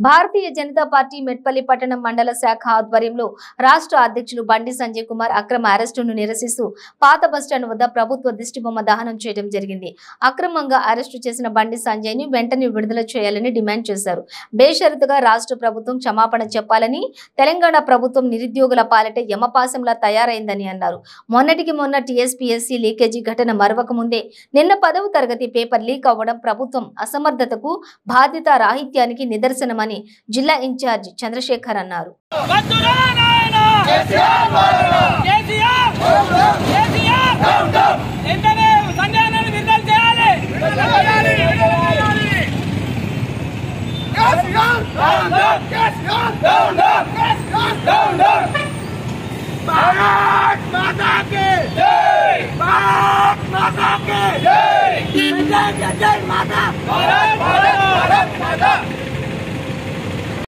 Bharatiya Janata party Metpally పట్టణం మండల శాఖ ఆధ్వర్యంలో రాష్ట్ర అధ్యక్షులు బండి సంజయ్ కుమార్ అక్రమ అరెస్టును నిరసిస్తూ పాత బస్టాండ్ వద్ద ప్రభుత్వ దిష్టిబొమ్మ దహనం చేయడం జరిగింది. అక్రమంగా అరెస్టు చేసిన బండి సంజయ్ని వెంటనే విడుదల చేయాలని డిమాండ్ చేశారు. బేషరతుగా రాష్ట్ర ప్రభుత్వం క్షమాపణ చెప్పాలని తెలంగాణ ప్రభుత్వం నిరుద్యోగుల పాలట యమపాసంలా తయారైందని అన్నారు. మొన్నటికి మొన్న టీఎస్పీఎస్సీ లీకేజీ ఘటన మరవక ముందే నిన్న పదవ తరగతి పేపర్ లీక్ అవ్వడం ప్రభుత్వం అసమర్థతకు బాధ్యత రాహిత్యానికి నిదర్శనమని జిల్లా ఇన్ఛార్జ్ చంద్రశేఖర్ అన్నారు. భారత్ మాతా జై! భారత్ మాతా జై జై జై మాతా భారత్ మాతా